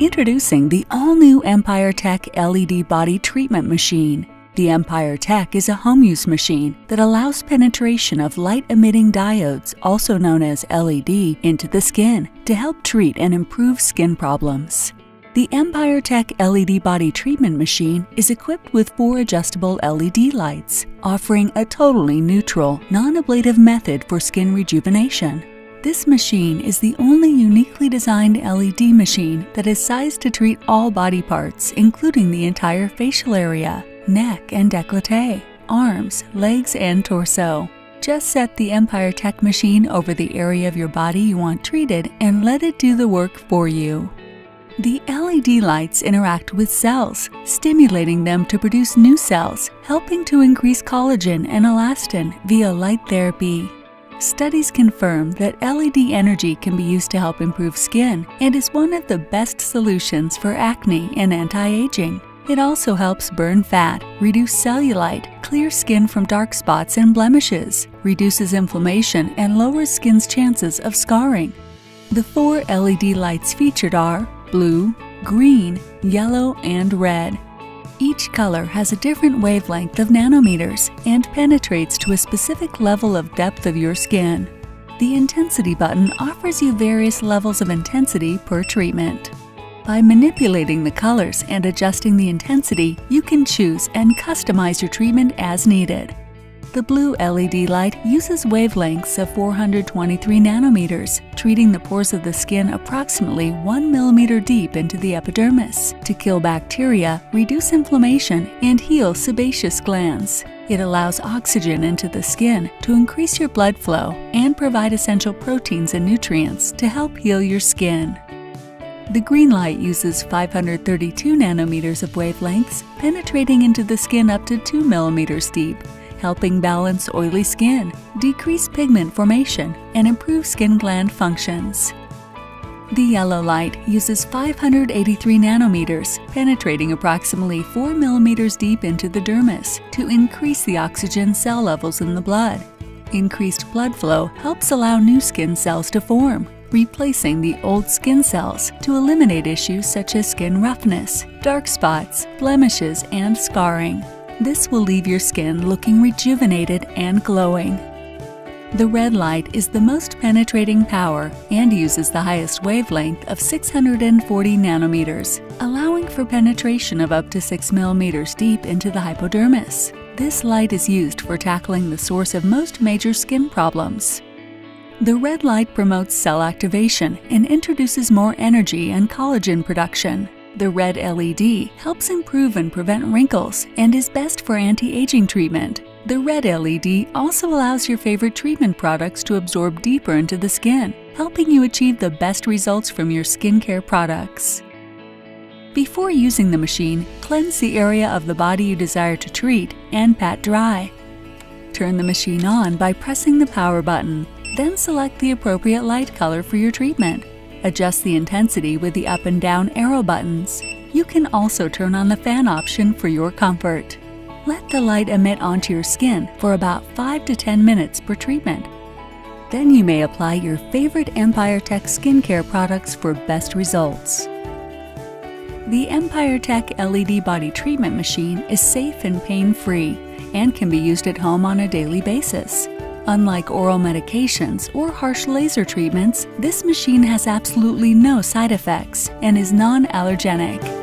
Introducing the all-new Empire Tech LED Body Treatment Machine. The Empire Tech is a home use machine that allows penetration of light emitting diodes, also known as LED, into the skin to help treat and improve skin problems. The Empire Tech LED Body Treatment Machine is equipped with four adjustable LED lights, offering a totally neutral, non ablative method for skin rejuvenation. This machine is the only uniquely designed LED machine that is sized to treat all body parts, including the entire facial area, neck and décolleté, arms, legs, and torso. Just set the Empire Tech machine over the area of your body you want treated and let it do the work for you. The LED lights interact with cells, stimulating them to produce new cells, helping to increase collagen and elastin via light therapy. Studies confirm that LED energy can be used to help improve skin and is one of the best solutions for acne and anti aging. It also helps burn fat, reduce cellulite, clear skin from dark spots and blemishes, reduces inflammation, and lowers skin's chances of scarring. The four LED lights featured are blue, green, yellow, and red. Each color has a different wavelength of nanometers and penetrates to a specific level of depth of your skin. The Intensity button offers you various levels of intensity per treatment. By manipulating the colors and adjusting the intensity, you can choose and customize your treatment as needed. The blue LED light uses wavelengths of 423 nanometers, treating the pores of the skin approximately 1 millimeter deep into the epidermis to kill bacteria, reduce inflammation, and heal sebaceous glands. It allows oxygen into the skin to increase your blood flow and provide essential proteins and nutrients to help heal your skin. The green light uses 532 nanometers of wavelengths, penetrating into the skin up to 2 millimeters deep helping balance oily skin, decrease pigment formation, and improve skin gland functions. The yellow light uses 583 nanometers, penetrating approximately 4 millimeters deep into the dermis to increase the oxygen cell levels in the blood. Increased blood flow helps allow new skin cells to form, replacing the old skin cells to eliminate issues such as skin roughness, dark spots, blemishes, and scarring. This will leave your skin looking rejuvenated and glowing. The red light is the most penetrating power and uses the highest wavelength of 640 nanometers, allowing for penetration of up to 6 millimeters deep into the hypodermis. This light is used for tackling the source of most major skin problems. The red light promotes cell activation and introduces more energy and collagen production. The red LED helps improve and prevent wrinkles and is best for anti-aging treatment. The red LED also allows your favorite treatment products to absorb deeper into the skin, helping you achieve the best results from your skincare products. Before using the machine, cleanse the area of the body you desire to treat and pat dry. Turn the machine on by pressing the power button, then select the appropriate light color for your treatment. Adjust the intensity with the up and down arrow buttons. You can also turn on the fan option for your comfort. Let the light emit onto your skin for about 5 to 10 minutes per treatment. Then you may apply your favorite Empire Tech skincare products for best results. The Empire Tech LED Body Treatment Machine is safe and pain-free and can be used at home on a daily basis. Unlike oral medications or harsh laser treatments, this machine has absolutely no side effects and is non allergenic.